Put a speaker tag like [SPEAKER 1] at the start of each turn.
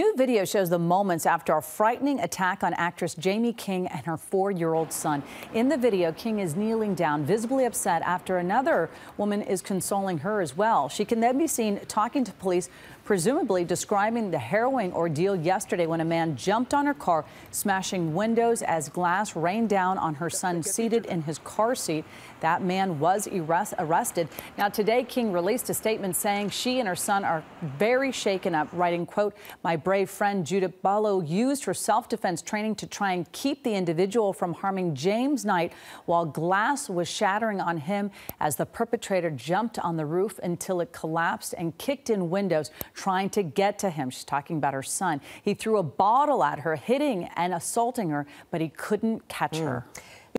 [SPEAKER 1] New video shows the moments after a frightening attack on actress Jaime King and her four-year-old son. In the video, King is kneeling down, visibly upset after another woman is consoling her as well. She can then be seen talking to police, presumably describing the harrowing ordeal yesterday when a man jumped on her car, smashing windows as glass rained down on her son seated in his car seat. That man was arrest arrested. Now, today, King released a statement saying she and her son are very shaken up, writing, quote, my brave friend Judith Ballo used her self-defense training to try and keep the individual from harming James Knight while glass was shattering on him as the perpetrator jumped on the roof until it collapsed and kicked in windows, trying to get to him. She's talking about her son. He threw a bottle at her, hitting and assaulting her, but he couldn't catch mm. her.